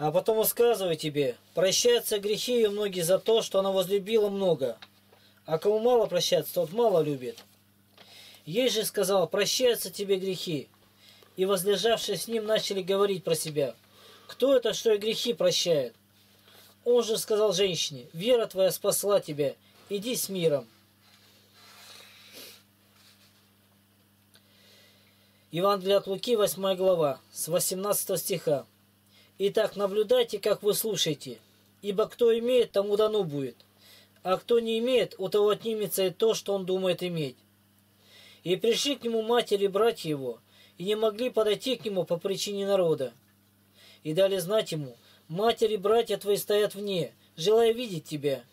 А потому сказываю тебе, прощаются грехи ее многие за то, что она возлюбила много. А кому мало прощается, тот мало любит. Ей же сказал, прощаются тебе грехи. И возлежавшие с ним начали говорить про себя. Кто это, что и грехи прощает? Он же сказал женщине, вера твоя спасла тебя, иди с миром. Евангелие от Луки, 8 глава, с 18 стиха. Итак, наблюдайте, как вы слушаете, ибо кто имеет, тому дано будет, а кто не имеет, у того отнимется и то, что он думает иметь. И пришли к нему матери и братья его, и не могли подойти к нему по причине народа. И дали знать ему, матери и братья твои стоят вне, желая видеть тебя.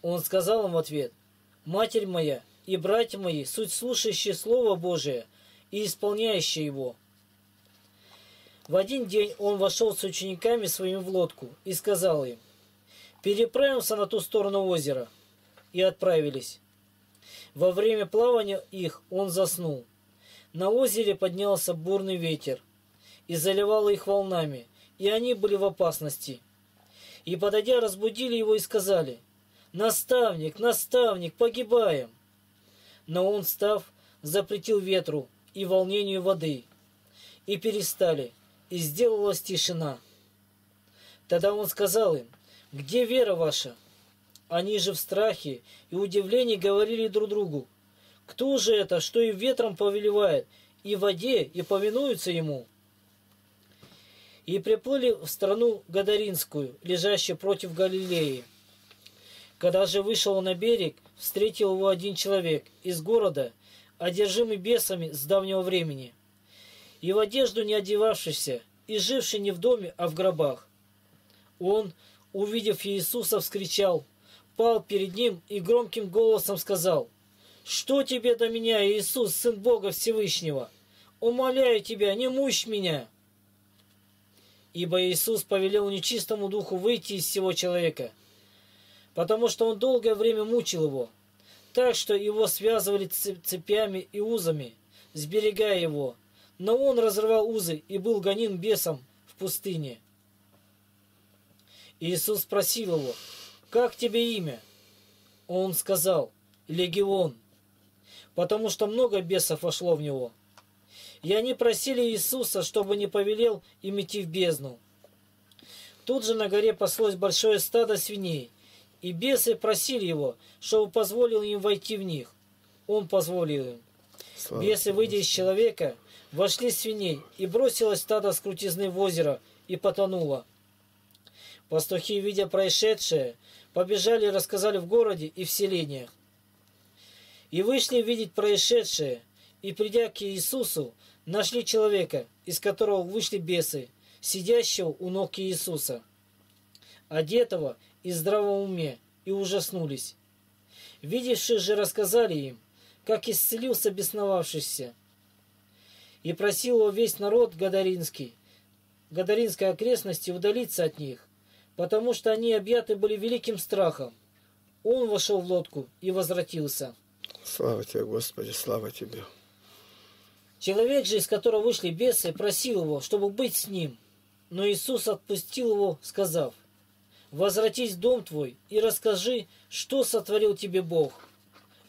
Он сказал им в ответ, Матерь моя и братья мои, суть слушающие Слово Божие и исполняющие его. В один день он вошел с учениками своими в лодку и сказал им, «Переправимся на ту сторону озера». И отправились. Во время плавания их он заснул. На озере поднялся бурный ветер и заливал их волнами, и они были в опасности. И, подойдя, разбудили его и сказали, «Наставник, наставник, погибаем!» Но он, став, запретил ветру и волнению воды, и перестали, и сделалась тишина. Тогда он сказал им, «Где вера ваша?» Они же в страхе и удивлении говорили друг другу, «Кто же это, что и ветром повелевает, и в воде, и повинуется ему?» И приплыли в страну Гадаринскую, лежащую против Галилеи. Когда же вышел он на берег, встретил его один человек из города, одержимый бесами с давнего времени, и в одежду не одевавшийся, и живший не в доме, а в гробах. Он, увидев Иисуса, вскричал, пал перед ним и громким голосом сказал, «Что тебе до меня, Иисус, Сын Бога Всевышнего? Умоляю тебя, не мучь меня!» Ибо Иисус повелел нечистому духу выйти из всего человека, потому что он долгое время мучил его, так что его связывали цепями и узами, сберегая его, но он разрывал узы и был гоним бесом в пустыне. Иисус спросил его, «Как тебе имя?» Он сказал, «Легион», потому что много бесов вошло в него. И они просили Иисуса, чтобы не повелел им идти в бездну. Тут же на горе паслось большое стадо свиней, и бесы просили его, чтобы позволил им войти в них. Он позволил им. Слава бесы, выйдя из человека, вошли свиней, и бросилось стадо с крутизны в озеро, и потонуло. Пастухи, видя происшедшее, побежали и рассказали в городе и в селениях. И вышли видеть происшедшее, и, придя к Иисусу, нашли человека, из которого вышли бесы, сидящего у ног Иисуса, одетого и здравом уме, и ужаснулись. Видевшие же рассказали им, как исцелился бесновавшийся, и просил его весь народ Гадаринский, Гадаринской окрестности удалиться от них, потому что они объяты были великим страхом. Он вошел в лодку и возвратился. Слава тебе, Господи, слава тебе. Человек же, из которого вышли бесы, просил его, чтобы быть с ним. Но Иисус отпустил его, сказав, «Возвратись в дом твой и расскажи, что сотворил тебе Бог».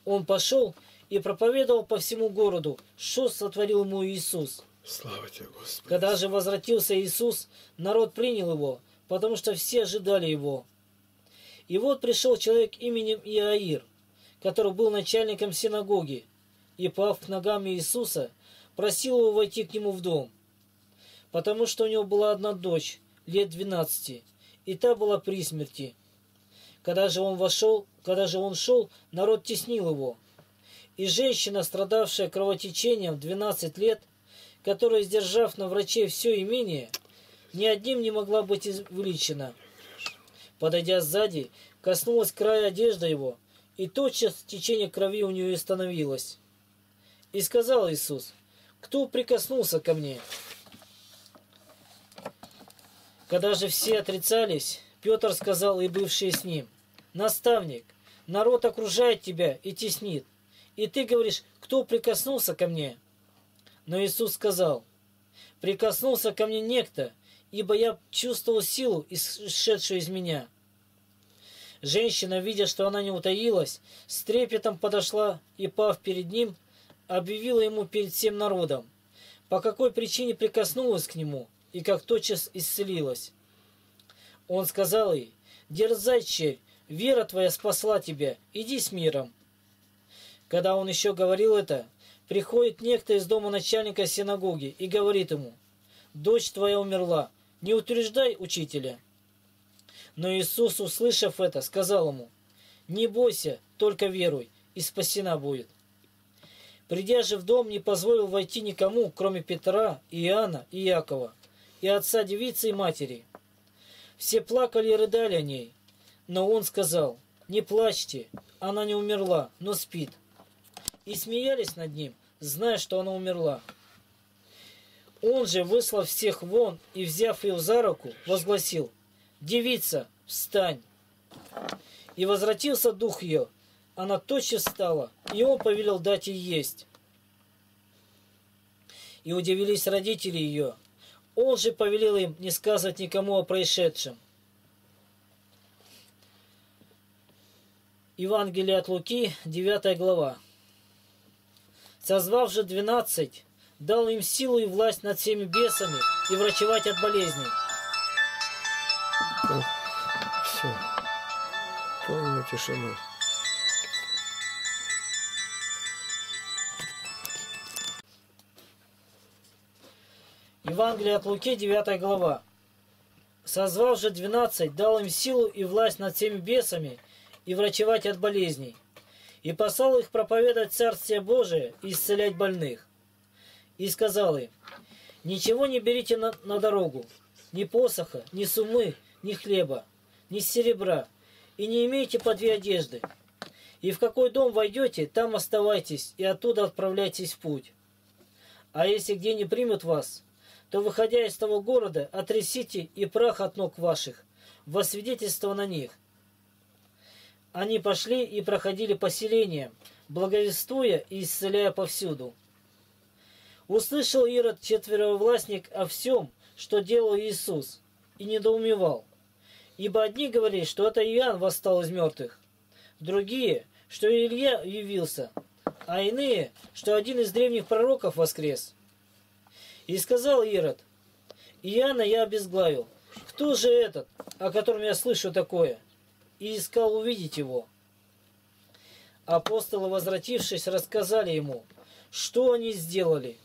Он пошел и проповедовал по всему городу, что сотворил ему Иисус. Слава тебе, Господи. Когда же возвратился Иисус, народ принял его, потому что все ожидали его. И вот пришел человек именем Иаир, который был начальником синагоги, и, пав к ногам Иисуса, просил его войти к нему в дом, потому что у него была одна дочь, лет двенадцати, и та была при смерти. Когда же он вошел, когда же он шел, народ теснил его. И женщина, страдавшая кровотечением 12 лет, которая, сдержав на врачей все имение, ни одним не могла быть вылечена. Подойдя сзади, коснулась края одежды его, и тотчас течение крови у нее остановилось. И сказал Иисус, кто прикоснулся ко мне? Когда же все отрицались, Петр сказал и бывшие с ним, «Наставник, народ окружает тебя и теснит, и ты говоришь, кто прикоснулся ко мне?» Но Иисус сказал, «Прикоснулся ко мне некто, ибо я чувствовал силу, исшедшую из меня. Женщина, видя, что она не утаилась, с трепетом подошла и, пав перед ним, объявила ему перед всем народом, по какой причине прикоснулась к нему и как тотчас исцелилась. Он сказал ей, «Дерзай, черь, вера твоя спасла тебя, иди с миром». Когда он еще говорил это, приходит некто из дома начальника синагоги и говорит ему, «Дочь твоя умерла, не утверждай учителя». Но Иисус, услышав это, сказал ему, «Не бойся, только веруй, и спасена будет». Придя же в дом, не позволил войти никому, кроме Петра, Иоанна и Якова, и отца девицы и матери. Все плакали и рыдали о ней, но он сказал, «Не плачьте, она не умерла, но спит». И смеялись над ним, зная, что она умерла. Он же, выслав всех вон и взяв ее за руку, возгласил, «Девица, встань!» И возвратился дух ее. Она тотчас встала, и он повелел дать ей есть. И удивились родители ее. Он же повелел им не сказывать никому о происшедшем. Евангелие от Луки, 9 глава. Созвав же двенадцать, дал им силу и власть над всеми бесами и врачевать от болезней. Все. Полную тишину. Евангелие от Луки, 9 глава. Созвав же двенадцать, дал им силу и власть над всеми бесами и врачевать от болезней. И послал их проповедовать Царствие Божие и исцелять больных. И сказал им, ничего не берите на, на дорогу, ни посоха, ни сумы, ни хлеба, ни серебра, и не имейте по две одежды. И в какой дом войдете, там оставайтесь, и оттуда отправляйтесь в путь. А если где не примут вас, то, выходя из того города, отрясите и прах от ног ваших, во свидетельство на них. Они пошли и проходили поселения, благовествуя и исцеляя повсюду. Услышал Ирод четверовластник о всем, что делал Иисус, и недоумевал. Ибо одни говорили, что это Иоанн восстал из мертвых, другие, что Илья явился, а иные, что один из древних пророков воскрес. И сказал Ирод, Иоанна я обезглавил. Кто же этот, о котором я слышу такое? И искал увидеть его. Апостолы, возвратившись, рассказали ему, что они сделали.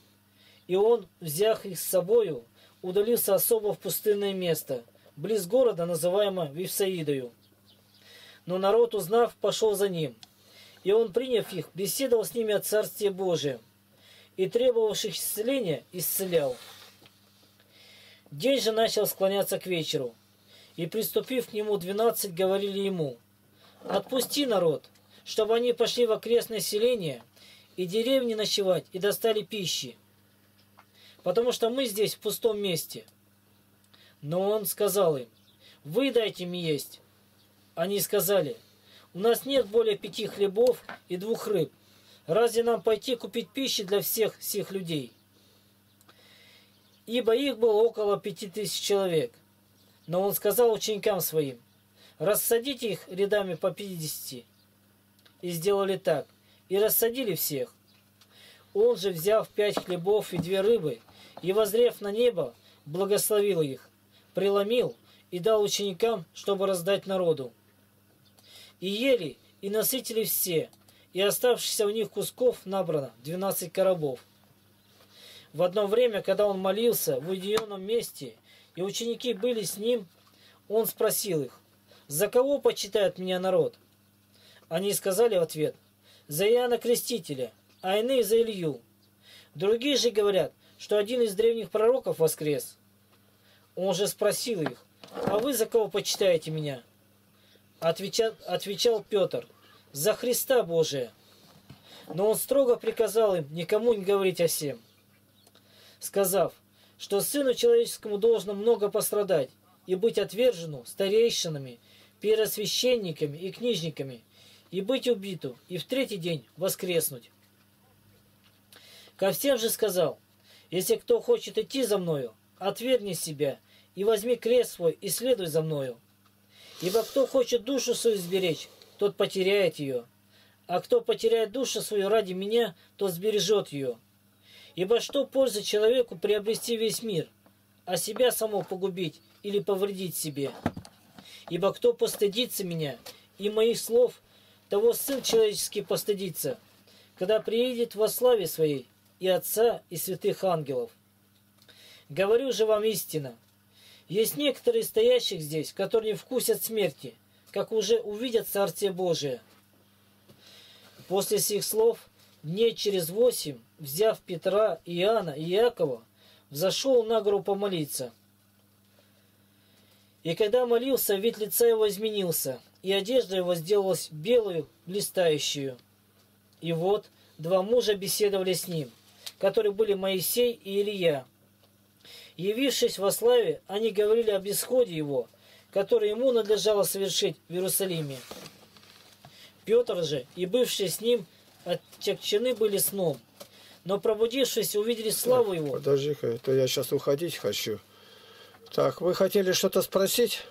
И он, взяв их с собою, удалился особо в пустынное место, близ города, называемого Вифсаидою. Но народ, узнав, пошел за ним. И он, приняв их, беседовал с ними о Царстве Божием и требовавших исцеления исцелял. День же начал склоняться к вечеру, и, приступив к нему двенадцать, говорили ему, «Отпусти народ, чтобы они пошли в окрестное селение и деревни ночевать и достали пищи, потому что мы здесь в пустом месте». Но он сказал им, «Вы дайте мне есть». Они сказали, «У нас нет более пяти хлебов и двух рыб, Разве нам пойти купить пищи для всех всех людей? Ибо их было около пяти тысяч человек. Но он сказал ученикам своим, рассадите их рядами по пятидесяти. И сделали так, и рассадили всех. Он же, взяв пять хлебов и две рыбы, и, возрев на небо, благословил их, преломил и дал ученикам, чтобы раздать народу. И ели, и насытили все, и оставшихся у них кусков набрано 12 коробов. В одно время, когда он молился в уединенном месте, и ученики были с ним, он спросил их, «За кого почитает меня народ?» Они сказали в ответ, «За Иоанна Крестителя, а иные за Илью». Другие же говорят, что один из древних пророков воскрес. Он же спросил их, «А вы за кого почитаете меня?» Отвечал, отвечал Петр – за Христа Божия. Но он строго приказал им никому не говорить о всем, сказав, что Сыну Человеческому должно много пострадать и быть отвержену старейшинами, первосвященниками и книжниками, и быть убиту, и в третий день воскреснуть. Ко всем же сказал, если кто хочет идти за мною, отвергни себя и возьми крест свой, и следуй за мною. Ибо кто хочет душу свою сберечь, тот потеряет ее. А кто потеряет душу свою ради меня, тот сбережет ее. Ибо что польза человеку приобрести весь мир, а себя само погубить или повредить себе? Ибо кто постыдится меня и моих слов, того Сын Человеческий постыдится, когда приедет во славе Своей и Отца, и святых ангелов. Говорю же вам истинно, есть некоторые стоящих здесь, которые не вкусят смерти, как уже увидят Царствие Божие. После сих слов, дней через восемь, взяв Петра, Иоанна и Иакова, взошел на гору помолиться. И когда молился, вид лица его изменился, и одежда его сделалась белую, блистающую. И вот два мужа беседовали с ним, которые были Моисей и Илья. Явившись во славе, они говорили об исходе его, который ему надлежало совершить в Иерусалиме. Петр же и бывшие с ним отягчены были сном, но пробудившись, увидели славу его. Подожди-ка, это я сейчас уходить хочу. Так, вы хотели что-то спросить?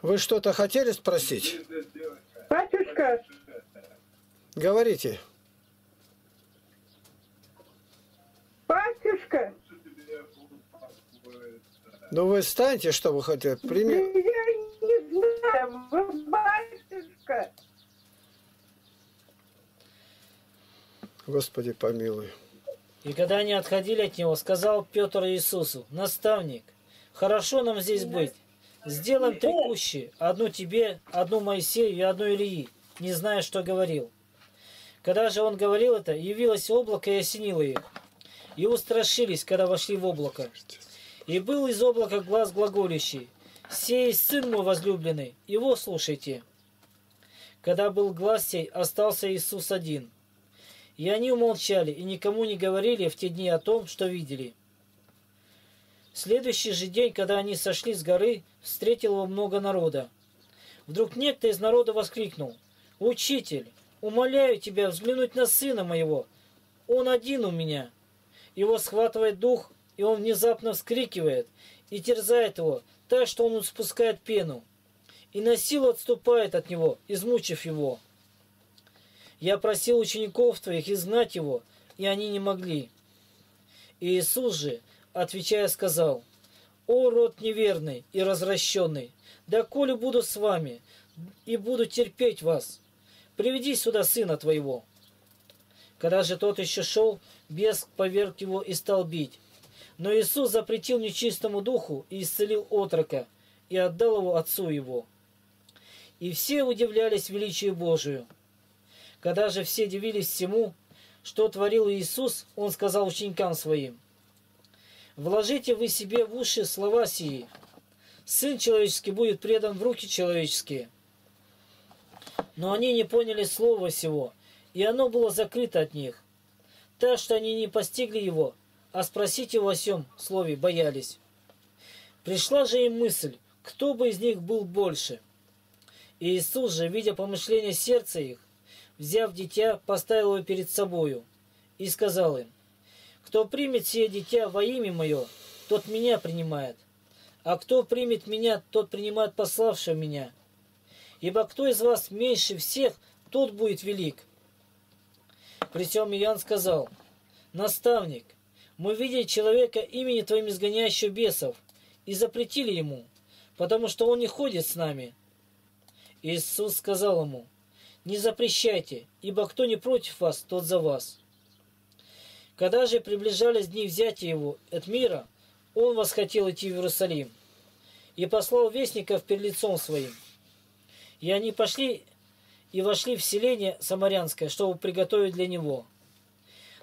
Вы что-то хотели спросить? Батюшка, Говорите. батюшка, Ну вы встаньте, что вы хотели. Пример. я не знаю, вы батюшка. Господи, помилуй. И когда они отходили от него, сказал Петр Иисусу, «Наставник, хорошо нам здесь быть. Сделаем три кущи, одну тебе, одну Моисею и одну Илии, не зная, что говорил». Когда же он говорил это, явилось облако и осенило их. И устрашились, когда вошли в облако. И был из облака глаз глаголющий, «Сей сын мой возлюбленный, его слушайте». Когда был глаз сей, остался Иисус один. И они умолчали и никому не говорили в те дни о том, что видели. Следующий же день, когда они сошли с горы, встретил его много народа. Вдруг некто из народа воскликнул, «Учитель, умоляю тебя взглянуть на сына моего, он один у меня». Его схватывает дух, и он внезапно вскрикивает и терзает его, так что он спускает пену, и на силу отступает от него, измучив его. Я просил учеников твоих изгнать его, и они не могли. И Иисус же, отвечая, сказал, «О, род неверный и развращенный, да коли буду с вами, и буду терпеть вас, приведи сюда сына твоего». Когда же тот еще шел, бес поверг его и стал бить. Но Иисус запретил нечистому духу и исцелил отрока, и отдал его отцу его. И все удивлялись величию Божию. Когда же все дивились всему, что творил Иисус, Он сказал ученикам Своим, «Вложите вы себе в уши слова сии. Сын человеческий будет предан в руки человеческие». Но они не поняли слова сего, и оно было закрыто от них, так что они не постигли его, а спросить его о сем слове боялись. Пришла же им мысль, кто бы из них был больше. Иисус же, видя помышления сердца их, взяв дитя, поставил его перед собою и сказал им, «Кто примет сие дитя во имя мое, тот меня принимает, а кто примет меня, тот принимает пославшего меня. Ибо кто из вас меньше всех, тот будет велик». Притем Иоанн сказал, «Наставник, мы видели человека имени Твоим изгоняющего бесов и запретили ему, потому что он не ходит с нами». Иисус сказал ему, «Не запрещайте, ибо кто не против вас, тот за вас». Когда же приближались дни взятия его от мира, он восхотел идти в Иерусалим и послал вестников перед лицом своим. И они пошли и вошли в селение Самарянское, чтобы приготовить для него.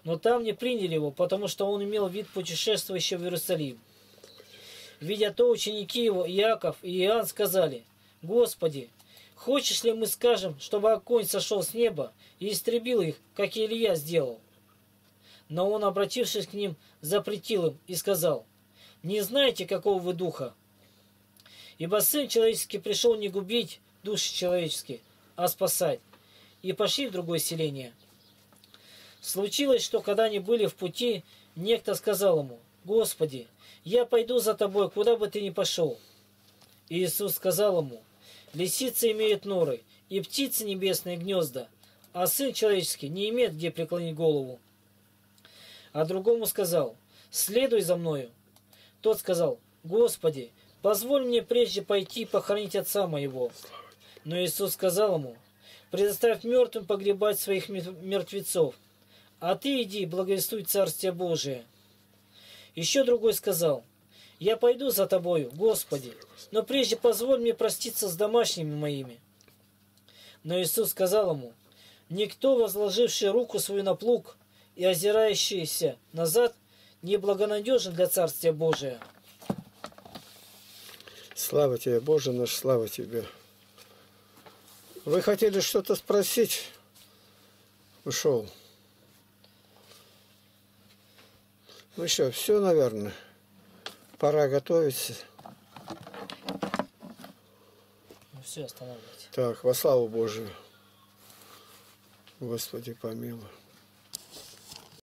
Но там не приняли его, потому что он имел вид путешествующего в Иерусалим. Видя то, ученики его, Иаков и Иоанн сказали, «Господи, хочешь ли мы скажем, чтобы огонь сошел с неба и истребил их, как Илья сделал?» Но он, обратившись к ним, запретил им и сказал, «Не знаете, какого вы духа? Ибо Сын Человеческий пришел не губить души человеческие, а спасать». И пошли в другое селение. Случилось, что когда они были в пути, некто сказал ему, Господи, я пойду за тобой, куда бы ты ни пошел. И Иисус сказал ему, лисицы имеют норы, и птицы небесные гнезда, а сын человеческий не имеет где преклонить голову. А другому сказал, следуй за мною. Тот сказал, Господи, позволь мне прежде пойти похоронить отца моего. Но Иисус сказал ему, предоставь мертвым погребать своих мертвецов, а ты иди, благовествуй Царствие Божие. Еще другой сказал, я пойду за тобою, Господи, но прежде позволь мне проститься с домашними моими. Но Иисус сказал ему, никто, возложивший руку свою на плуг и озирающийся назад, не благонадежен для Царствия Божия. Слава тебе, Боже наш, слава тебе. Вы хотели что-то спросить? Ушел. Ну что, все, наверное. Пора готовиться. Ну все, останавливайте. Так, во славу Божию. Господи, помилуй.